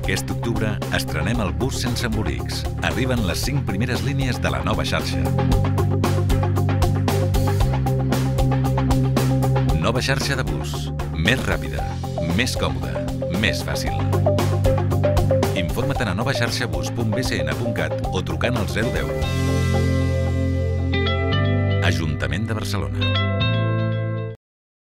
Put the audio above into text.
Aquest octubre estrenem el bus sense embolics. Arriben les 5 primeres línies de la nova xarxa. Nova xarxa de bus. Més ràpida, més còmoda, més fàcil. Informa't a novaxarxabus.bcn.cat o trucant al 010. Ajuntament de Barcelona.